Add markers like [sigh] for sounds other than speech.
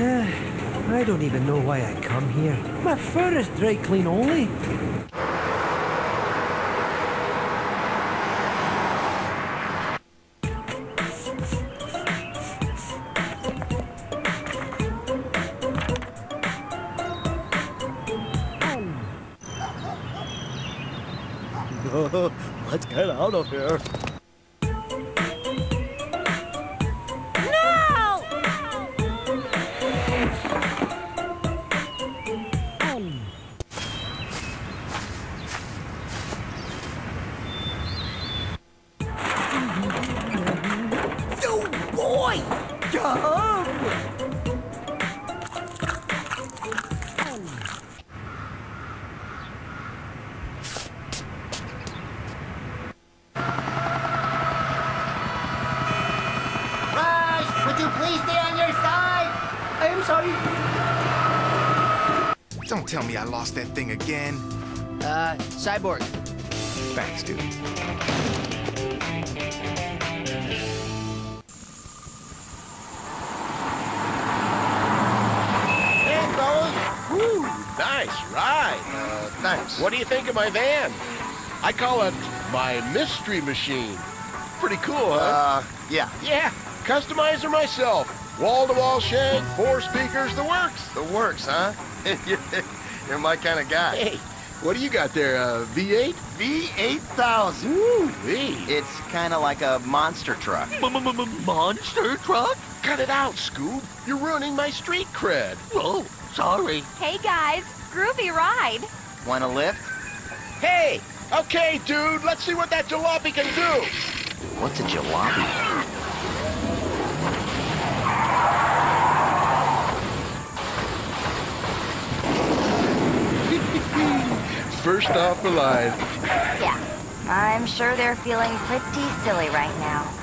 Eh, I don't even know why I come here. My fur is dry clean only. [laughs] Let's get out of here. Boy! Jump! Would you please stay on your side? I am sorry. Don't tell me I lost that thing again. Uh, Cyborg. Thanks, dude. Nice ride. Uh, thanks. What do you think of my van? I call it my mystery machine. Pretty cool, huh? Uh, yeah. yeah, customizer myself. Wall-to-wall shank, four speakers, the works. The works, huh? [laughs] You're my kind of guy. Hey, what do you got there, uh, V8? V8000. Woo, V. It's kind of like a monster truck. Monster truck? Cut it out, Scoob. You're ruining my street cred. Oh, sorry. Hey guys, groovy ride. Want a lift? Hey, okay, dude, let's see what that jalopy can do. What's a jalopy? [laughs] First off the line. Yeah, I'm sure they're feeling pretty silly right now.